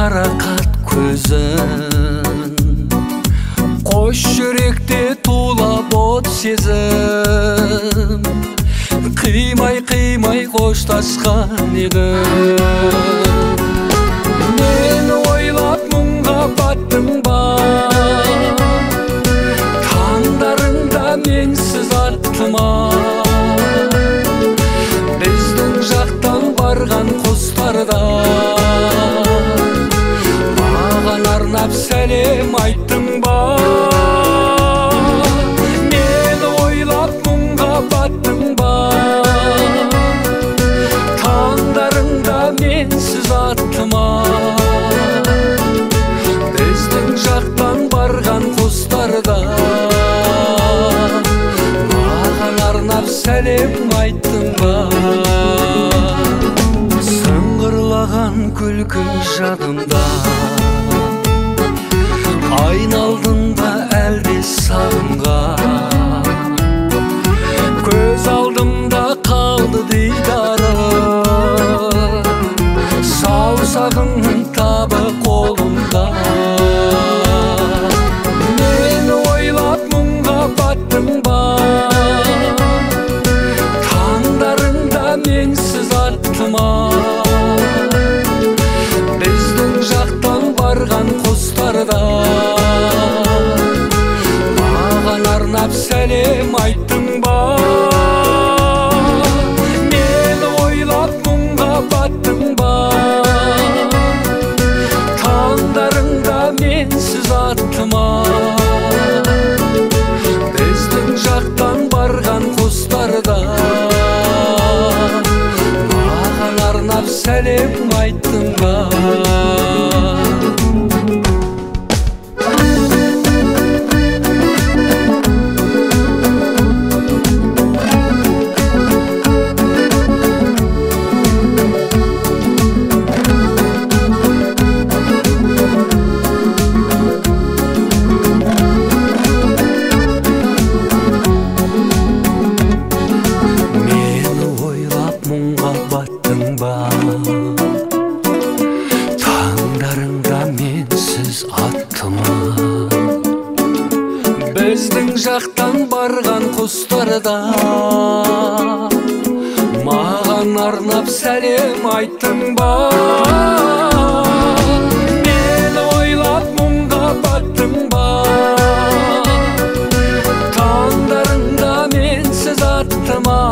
қарақат көзің қос жүректе тулап от сезім. Қимай қимай қоштасқан едім. Мені ойлап мұңға баттың ба? Таңдарыңда менсіз аттыма біздің жақтан барған құстарда сәлем айттың ба мені ойлап мұңға баттың ба таңдарыңда менсіз аттыма біздің жақтан барған құстарда маған арнап сәлем айттың ба сыңғырлаған күлкі жадымда құстарда маған арнап сәлем айттың ба? Мені ойлап мұңға баттың ба? Таңдарыңда менсіз аттыма біздің жақтан барған құстарда. Маған арнап сәлем айттың ба? Біздің жақтан барған құстарда маған арнап сәлем айттың ба? Мені ойлап мұңға баттың ба? Таңдарыңда менсіз аттыма